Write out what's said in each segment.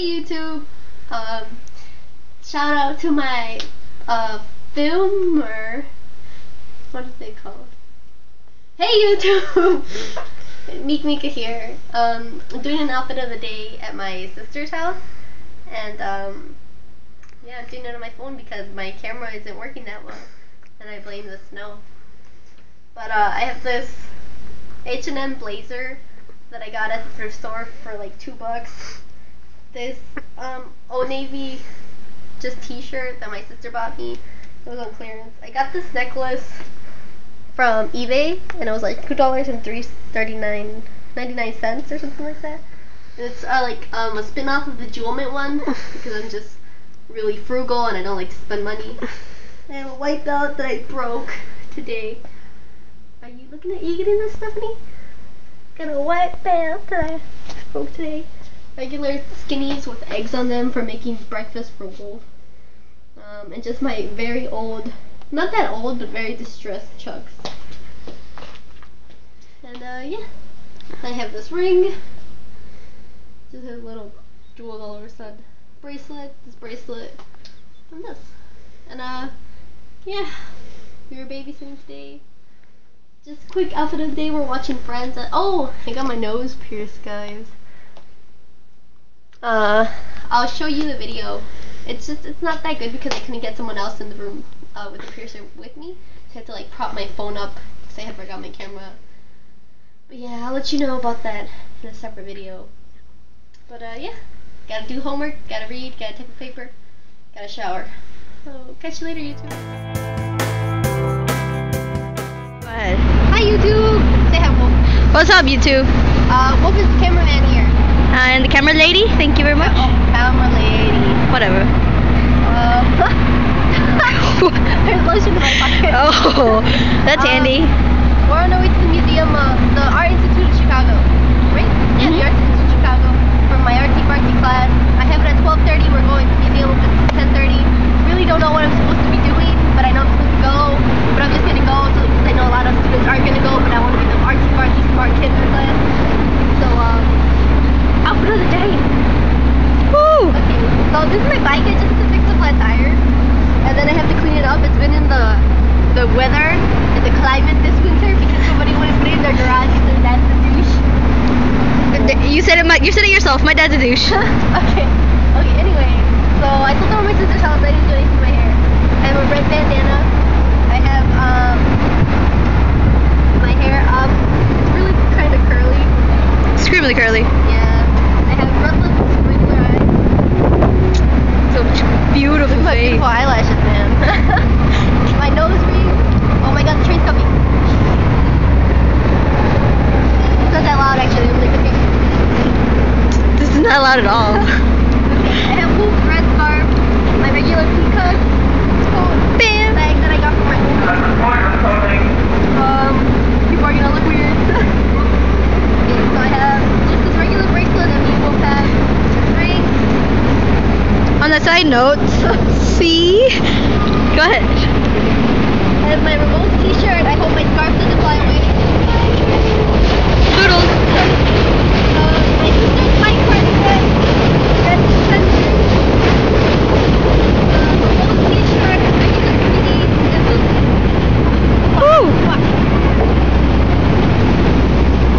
Hey YouTube. Um, shout out to my uh, filmer. What is they called? Hey YouTube. Meekmica here. Um, I'm doing an outfit of the day at my sister's house, and um, yeah, I'm doing it on my phone because my camera isn't working that well, and I blame the snow. But uh, I have this H&M blazer that I got at the thrift store for like two bucks. This um, Old Navy just t-shirt that my sister bought me. It was on clearance. I got this necklace from eBay and it was like two dollars and three thirty nine ninety nine cents or something like that. And it's uh, like um, a spin off of the JewelMint one because I'm just really frugal and I don't like to spend money. I have a white belt that I broke today. Are you looking at you getting this, Stephanie? Got a white belt that I broke today. Regular skinnies with eggs on them for making breakfast for Wolf. Um, and just my very old, not that old, but very distressed chucks. And uh, yeah, I have this ring. Just little jewels all over side. Bracelet, this bracelet, and this. And uh, yeah, we were babysitting today. Just quick outfit of the day. We're watching Friends. Oh, I got my nose pierced, guys. Uh, I'll show you the video. It's just it's not that good because I couldn't get someone else in the room uh, with the piercer with me. So I had to like prop my phone up because I had forgot my camera. But yeah, I'll let you know about that in a separate video. But uh, yeah, gotta do homework, gotta read, gotta take a paper, gotta shower. So catch you later, YouTube. Go ahead. Hi, YouTube. Say hi, Wolf. What's up, YouTube? Uh, Wolf is the cameraman here. Uh, and the camera lady, thank you very much. Oh, camera lady. Whatever. Um, there's lotion in my pocket. Oh, that's Um, handy. We're on our way to the museum, uh, the Art Institute of Chicago. Right? Yeah, the Mhm. Art Institute of Chicago for my artsy fartsy class. I have it at 12:30. We're going to the museum at 10:30. Really don't know what I'm supposed to be doing, but I know I'm supposed to go. But I'm just gonna go so because I know a lot of students aren't gonna go, but I want to be the artsy fartsy smart kid in the class. So um, outfit of the day. Woo! Okay, so this is my bike. I just have to fix the flat tire, and then I have to clean it up. It's been in the the weather and the climate this winter because somebody wouldn't put it in their garage because their dad's a douche. You said it. My, you said it yourself. My dad's a douche. okay, okay. Anyway, so I told them my sister's house I didn't do anything to my hair. I have a red bandana. I have um my hair up. It's really kind of curly. Extremely curly. Yeah. I have red lips and squiggly eyes. So beautiful Look at my face. beautiful eyelashes, man. my nose ring. Oh my god, the train's coming. It's not that loud actually. I'm like, okay. This is not at all. I have blue red scarf, my regular peacock Bam. bag that I got from my Um, people are gonna look weird. okay, so I have just this regular bracelet that me will have ring. On the side note, see? Go ahead. I have my remote t-shirt. I hope my scarf doesn't fly away. Doodles. Uh, my sister's mic bracelet. Red sensor. Uh, remote t-shirt. Regular hoodie. And this. Woo! Fuck.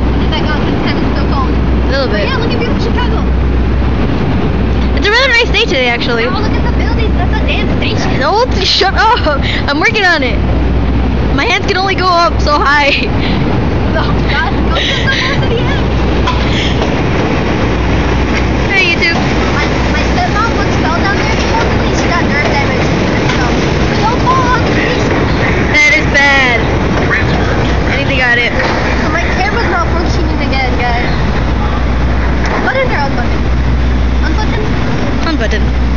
Put it back on because it's still cold. A little But bit. yeah, look at beautiful Chicago. It's a really nice day today, actually. Oh, look at the buildings. That's a damn station. No, shut up! I'm working on it. My hands can only go up so high. Oh, God. Go to the University Hey, YouTube. My, my stepmom once fell down there. Supposedly she got nerve damage. So, don't fall on the. That is bad. I think they got it. So my camera's not functioning again, guys. Button or unbutton? Unbutton? Unbutton.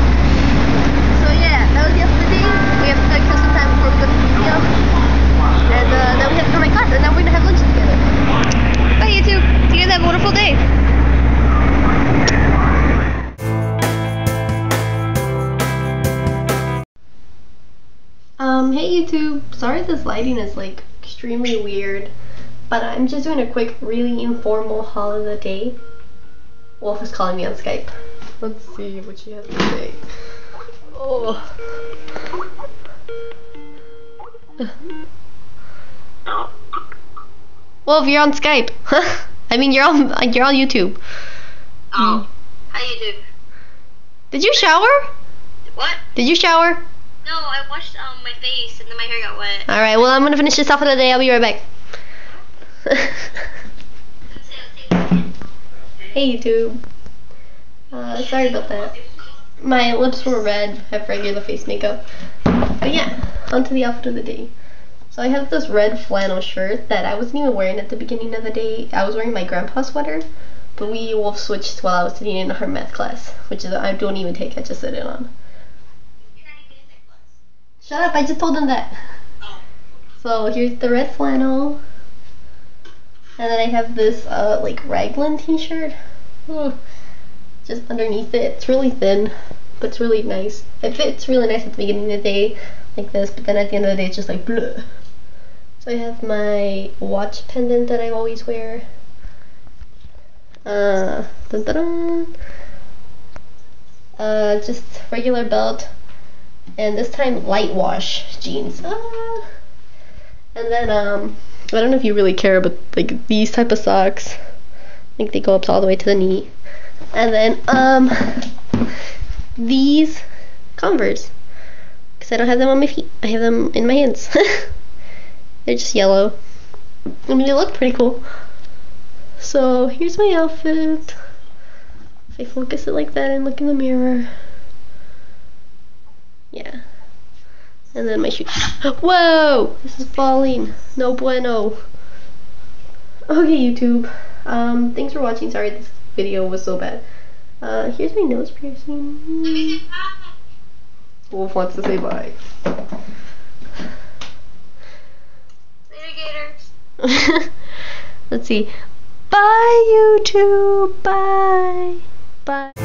Hey YouTube. Sorry this lighting is like extremely weird, but I'm just doing a quick, really informal haul of the day. Wolf is calling me on Skype. Let's see what she has to say. Oh. Well, if you're on Skype, I mean, you're on you're on YouTube. Oh, how you do? Did you shower? What? Did you shower? No, I washed um my face and then my hair got wet. All right. Well, I'm gonna finish this off for the day. I'll be right back. hey YouTube. Uh, sorry about that. My lips were red. I have regular face makeup. But yeah, on to the outfit of the day. So I have this red flannel shirt that I wasn't even wearing at the beginning of the day. I was wearing my grandpa's sweater, but we wolf switched while I was sitting in her math class, which is I don't even take. I just sit in on. Shut up! I just told them that. So here's the red flannel. And then I have this uh, like raglan t-shirt. Just underneath it. It's really thin, but it's really nice. It fits really nice at the beginning of the day, like this, but then at the end of the day it's just like bleh. So I have my watch pendant that I always wear. Uh, dun dun dun. Uh, just regular belt, and this time light wash jeans. Ah. And then um, I don't know if you really care, but like these type of socks, I think they go up all the way to the knee. And then um, these Converse, because I don't have them on my feet. I have them in my hands. They're just yellow. I mean, they look pretty cool. So here's my outfit. If I focus it like that and look in the mirror. Yeah. And then my shoes. Whoa! This is falling. No bueno. Okay, YouTube. Um, thanks for watching. Sorry this video was so bad. Uh, here's my nose piercing. Wolf wants to say bye. Let's see. Bye, YouTube. Bye. Bye.